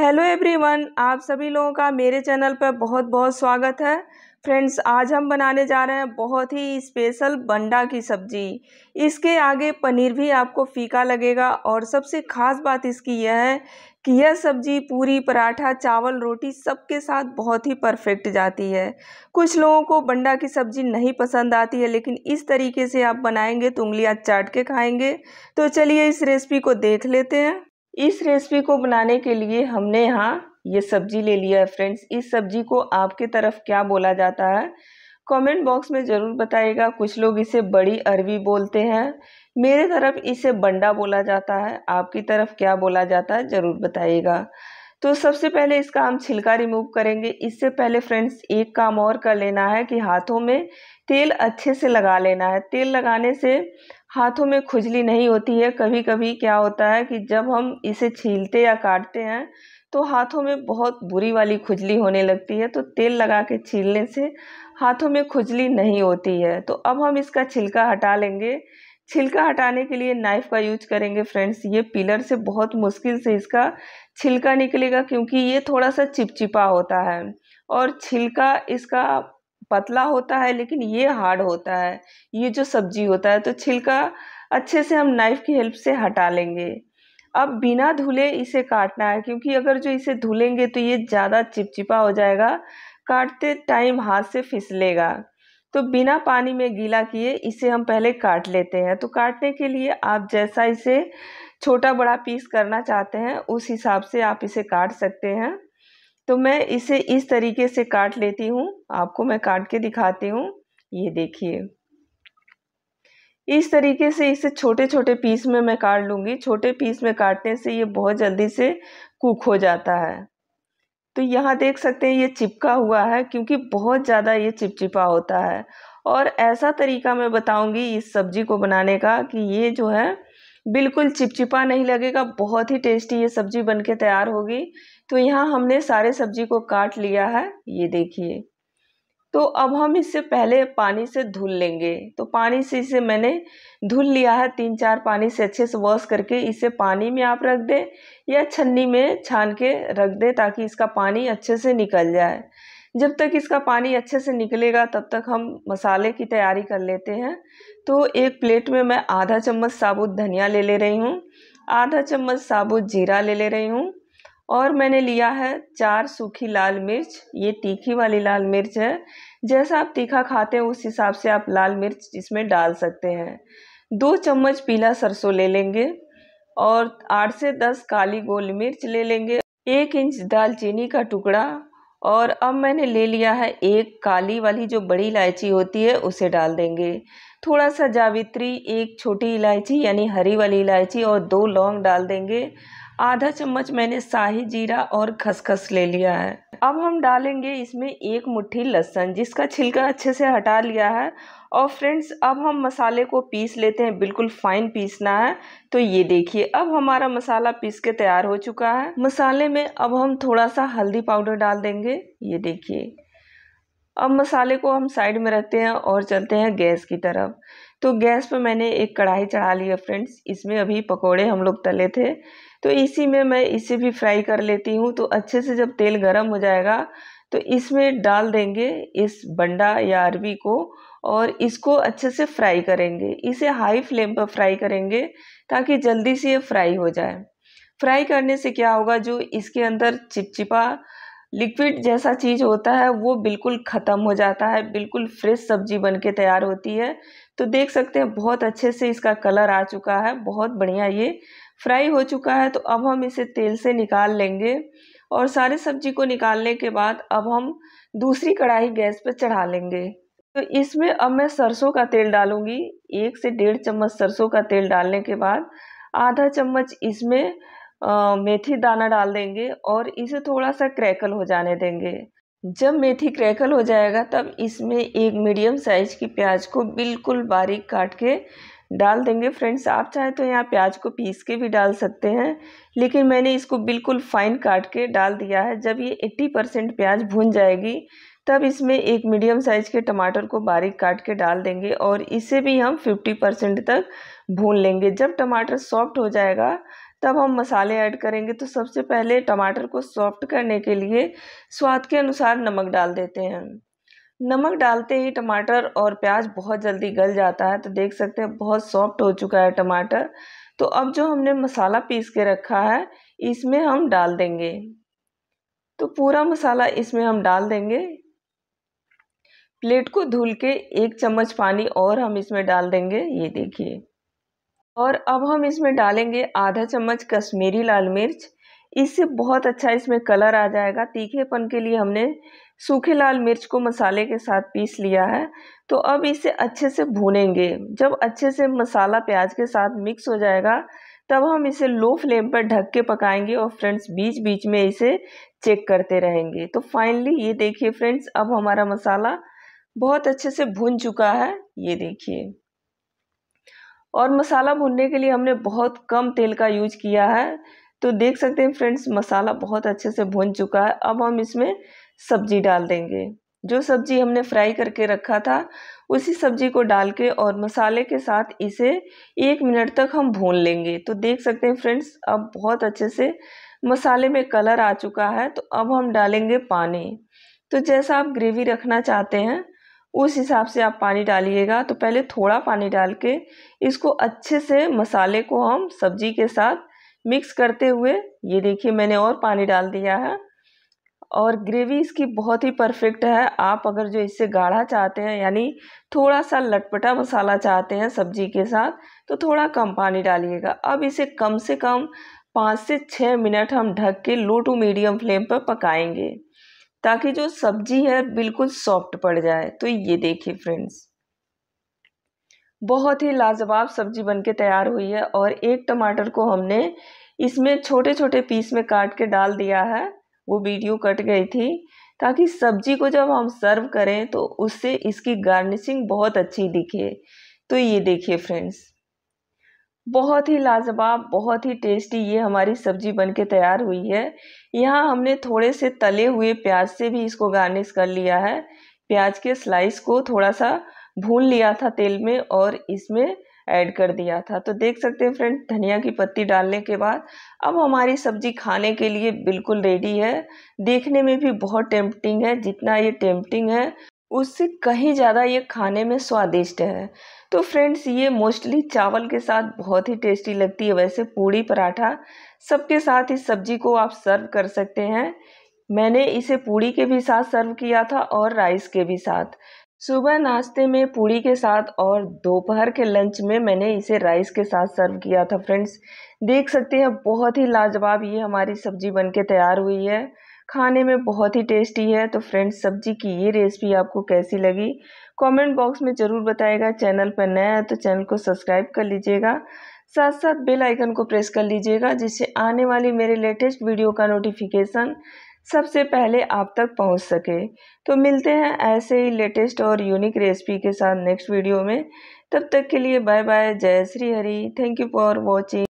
Hello everyone आप सभी लोगों का मेरे चैनल पर बहुत बहुत स्वागत है। फ्रेंड्स आज हम बनाने जा रहे हैं बहुत ही स्पेशल बंडा की सब्ज़ी। इसके आगे पनीर भी आपको फीका लगेगा और सबसे ख़ास बात इसकी यह है कि यह सब्ज़ी पूरी पराठा, चावल, रोटी सबके साथ बहुत ही परफेक्ट जाती है। कुछ लोगों को बंडा की सब्ज़ी नहीं पसंद आती है, लेकिन इस तरीके से आप बनाएँगे तो उंगलियाँ चाट के खाएँगे। तो चलिए इस रेसिपी को देख लेते हैं। इस रेसिपी को बनाने के लिए हमने यहाँ ये सब्ज़ी ले लिया है फ्रेंड्स। इस सब्ज़ी को आपके तरफ़ क्या बोला जाता है, कमेंट बॉक्स में ज़रूर बताइएगा। कुछ लोग इसे बड़ी अरबी बोलते हैं। मेरे तरफ़ इसे बंडा बोला जाता है। आपकी तरफ़ क्या बोला जाता है, ज़रूर बताइएगा। तो सबसे पहले इसका हम छिलका रिमूव करेंगे। इससे पहले फ्रेंड्स एक काम और कर लेना है कि हाथों में तेल अच्छे से लगा लेना है। तेल लगाने से हाथों में खुजली नहीं होती है। कभी कभी क्या होता है कि जब हम इसे छीलते या काटते हैं तो हाथों में बहुत बुरी वाली खुजली होने लगती है। तो तेल लगा के छीलने से हाथों में खुजली नहीं होती है। तो अब हम इसका छिलका हटा लेंगे। छिलका हटाने के लिए नाइफ़ का यूज़ करेंगे फ्रेंड्स। ये पिलर से बहुत मुश्किल से इसका छिलका निकलेगा क्योंकि ये थोड़ा सा चिपचिपा होता है। और छिलका इसका पतला होता है, लेकिन ये हार्ड होता है। ये जो सब्ज़ी होता है तो छिलका अच्छे से हम नाइफ़ की हेल्प से हटा लेंगे। अब बिना धुले इसे काटना है, क्योंकि अगर जो इसे धुलेंगे तो ये ज़्यादा चिपचिपा हो जाएगा, काटते टाइम हाथ से फिसलेगा। तो बिना पानी में गीला किए इसे हम पहले काट लेते हैं। तो काटने के लिए आप जैसा इसे छोटा बड़ा पीस करना चाहते हैं, उस हिसाब से आप इसे काट सकते हैं। तो मैं इसे इस तरीके से काट लेती हूँ। आपको मैं काट के दिखाती हूँ। ये देखिए। इस तरीके से इसे छोटे छोटे पीस में मैं काट लूँगी। छोटे पीस में काटने से ये बहुत जल्दी से कुक हो जाता है। तो यहाँ देख सकते हैं ये चिपका हुआ है, क्योंकि बहुत ज़्यादा ये चिपचिपा होता है। और ऐसा तरीका मैं बताऊँगी इस सब्ज़ी को बनाने का कि ये जो है बिल्कुल चिपचिपा नहीं लगेगा, बहुत ही टेस्टी ये सब्ज़ी बन के तैयार होगी। तो यहाँ हमने सारे सब्ज़ी को काट लिया है, ये देखिए। तो अब हम इससे पहले पानी से धुल लेंगे। तो पानी से इसे मैंने धुल लिया है तीन चार पानी से अच्छे से वॉश करके। इसे पानी में आप रख दें या छन्नी में छान के रख दें ताकि इसका पानी अच्छे से निकल जाए। जब तक इसका पानी अच्छे से निकलेगा, तब तक हम मसाले की तैयारी कर लेते हैं। तो एक प्लेट में मैं आधा चम्मच साबुत धनिया ले ले रही हूँ, आधा चम्मच साबुत जीरा ले ले रही हूँ और मैंने लिया है चार सूखी लाल मिर्च। ये तीखी वाली लाल मिर्च है। जैसा आप तीखा खाते हैं, उस हिसाब से आप लाल मिर्च इसमें डाल सकते हैं। दो चम्मच पीला सरसों ले लेंगे और आठ से दस काली गोल मिर्च ले लेंगे। एक इंच दालचीनी का टुकड़ा और अब मैंने ले लिया है एक काली वाली जो बड़ी इलायची होती है, उसे डाल देंगे। थोड़ा सा जावित्री, एक छोटी इलायची यानी हरी वाली इलायची और दो लौंग डाल देंगे। आधा चम्मच मैंने शाही जीरा और खसखस ले लिया है। अब हम डालेंगे इसमें एक मुट्ठी लहसुन, जिसका छिलका अच्छे से हटा लिया है। और फ्रेंड्स, अब हम मसाले को पीस लेते हैं, बिल्कुल फाइन पीसना है। तो ये देखिए, अब हमारा मसाला पीस के तैयार हो चुका है। मसाले में अब हम थोड़ा सा हल्दी पाउडर डाल देंगे। ये देखिए अब मसाले को हम साइड में रखते हैं और चलते हैं गैस की तरफ़। तो गैस पर मैंने एक कढ़ाई चढ़ा ली है फ्रेंड्स। इसमें अभी पकोड़े हम लोग तले थे। तो इसी में मैं इसे भी फ्राई कर लेती हूँ। तो अच्छे से जब तेल गर्म हो जाएगा तो इसमें डाल देंगे इस बंडा या अरबी को और इसको अच्छे से फ्राई करेंगे। इसे हाई फ्लेम पर फ्राई करेंगे ताकि जल्दी से ये फ्राई हो जाए। फ्राई करने से क्या होगा? जो इसके अंदर चिपचिपा लिक्विड जैसा चीज़ होता है, वो बिल्कुल ख़त्म हो जाता है, बिल्कुल फ्रेश सब्ज़ी बन के तैयार होती है। तो देख सकते हैं, बहुत अच्छे से इसका कलर आ चुका है, बहुत बढ़िया ये फ्राई हो चुका है। तो अब हम इसे तेल से निकाल लेंगे और सारे सब्ज़ी को निकालने के बाद अब हम दूसरी कढ़ाई गैस पर चढ़ा लेंगे। तो इसमें अब मैं सरसों का तेल डालूँगी। एक से डेढ़ चम्मच सरसों का तेल डालने के बाद आधा चम्मच इसमें मेथी दाना डाल देंगे और इसे थोड़ा सा क्रैकल हो जाने देंगे। जब मेथी क्रैकल हो जाएगा, तब इसमें एक मीडियम साइज़ की प्याज को बिल्कुल बारीक काट के डाल देंगे। फ्रेंड्स, आप चाहें तो यहाँ प्याज को पीस के भी डाल सकते हैं, लेकिन मैंने इसको बिल्कुल फाइन काट के डाल दिया है। जब ये 80 परसेंट प्याज भून जाएगी, तब इसमें एक मीडियम साइज़ के टमाटर को बारीक काट के डाल देंगे और इसे भी हम 50 परसेंट तक भून लेंगे। जब टमाटर सॉफ्ट हो जाएगा तब हम मसाले ऐड करेंगे। तो सबसे पहले टमाटर को सॉफ्ट करने के लिए स्वाद के अनुसार नमक डाल देते हैं। नमक डालते ही टमाटर और प्याज बहुत जल्दी गल जाता है। तो देख सकते हैं, बहुत सॉफ्ट हो चुका है टमाटर। तो अब जो हमने मसाला पीस के रखा है, इसमें हम डाल देंगे। तो पूरा मसाला इसमें हम डाल देंगे। प्लेट को धुल के एक चम्मच पानी और हम इसमें डाल देंगे। ये देखिए। और अब हम इसमें डालेंगे आधा चम्मच कश्मीरी लाल मिर्च। इससे बहुत अच्छा इसमें कलर आ जाएगा। तीखेपन के लिए हमने सूखे लाल मिर्च को मसाले के साथ पीस लिया है। तो अब इसे अच्छे से भूनेंगे। जब अच्छे से मसाला प्याज के साथ मिक्स हो जाएगा, तब हम इसे लो फ्लेम पर ढक के पकाएँगे और फ्रेंड्स बीच बीच में इसे चेक करते रहेंगे। तो फाइनली ये देखिए फ्रेंड्स, अब हमारा मसाला बहुत अच्छे से भुन चुका है। ये देखिए। और मसाला भुनने के लिए हमने बहुत कम तेल का यूज़ किया है। तो देख सकते हैं फ्रेंड्स, मसाला बहुत अच्छे से भुन चुका है। अब हम इसमें सब्ज़ी डाल देंगे। जो सब्ज़ी हमने फ्राई करके रखा था, उसी सब्ज़ी को डाल के और मसाले के साथ इसे एक मिनट तक हम भून लेंगे। तो देख सकते हैं फ्रेंड्स, अब बहुत अच्छे से मसाले में कलर आ चुका है। तो अब हम डालेंगे पानी। तो जैसा आप ग्रेवी रखना चाहते हैं उस हिसाब से आप पानी डालिएगा। तो पहले थोड़ा पानी डाल के इसको अच्छे से मसाले को हम सब्ज़ी के साथ मिक्स करते हुए, ये देखिए मैंने और पानी डाल दिया है। और ग्रेवी इसकी बहुत ही परफेक्ट है। आप अगर जो इससे गाढ़ा चाहते हैं, यानी थोड़ा सा लटपटा मसाला चाहते हैं सब्ज़ी के साथ तो थोड़ा कम पानी डालिएगा। अब इसे कम से कम पाँच से छः मिनट हम ढक के लो टू मीडियम फ्लेम पर पकाएँगे। ताकि जो सब्ज़ी है बिल्कुल सॉफ्ट पड़ जाए। तो ये देखिए फ्रेंड्स। बहुत ही लाजवाब सब्ज़ी बन के तैयार हुई है और एक टमाटर को हमने इसमें छोटे छोटे पीस में काट के डाल दिया है। वो वीडियो कट गई थी। ताकि सब्ज़ी को जब हम सर्व करें तो उससे इसकी गार्निशिंग बहुत अच्छी दिखे। तो ये देखिए फ्रेंड्स। बहुत ही लाजवाब, बहुत ही टेस्टी ये हमारी सब्ज़ी बन के तैयार हुई है। यहाँ हमने थोड़े से तले हुए प्याज से भी इसको गार्निश कर लिया है। प्याज के स्लाइस को थोड़ा सा भून लिया था तेल में और इसमें ऐड कर दिया था। तो देख सकते हैं फ्रेंड धनिया की पत्ती डालने के बाद अब हमारी सब्ज़ी खाने के लिए बिल्कुल रेडी है। देखने में भी बहुत टेम्पटिंग है, जितना ये टेम्पटिंग है। उससे कहीं ज़्यादा ये खाने में स्वादिष्ट है। तो फ्रेंड्स ये मोस्टली चावल के साथ बहुत ही टेस्टी लगती है। वैसे पूड़ी पराठा सबके साथ इस सब्ज़ी को आप सर्व कर सकते हैं। मैंने इसे पूड़ी के भी साथ सर्व किया था और राइस के भी साथ। सुबह नाश्ते में पूड़ी के साथ और दोपहर के लंच में मैंने इसे राइस के साथ सर्व किया था। फ्रेंड्स देख सकते हैं, बहुत ही लाजवाब ये हमारी सब्ज़ी बन के तैयार हुई है। खाने में बहुत ही टेस्टी है। तो फ्रेंड्स, सब्ज़ी की ये रेसिपी आपको कैसी लगी? कमेंट बॉक्स में ज़रूर बताएगा। चैनल पर नया है तो चैनल को सब्सक्राइब कर लीजिएगा। साथ साथ बेल आइकन को प्रेस कर लीजिएगा, जिससे आने वाली मेरे लेटेस्ट वीडियो का नोटिफिकेशन सबसे पहले आप तक पहुँच सके। तो मिलते हैं ऐसे ही लेटेस्ट और यूनिक रेसिपी के साथ नेक्स्ट वीडियो में। तब तक के लिए बाय बाय जय Shri Hari. Thank you for watching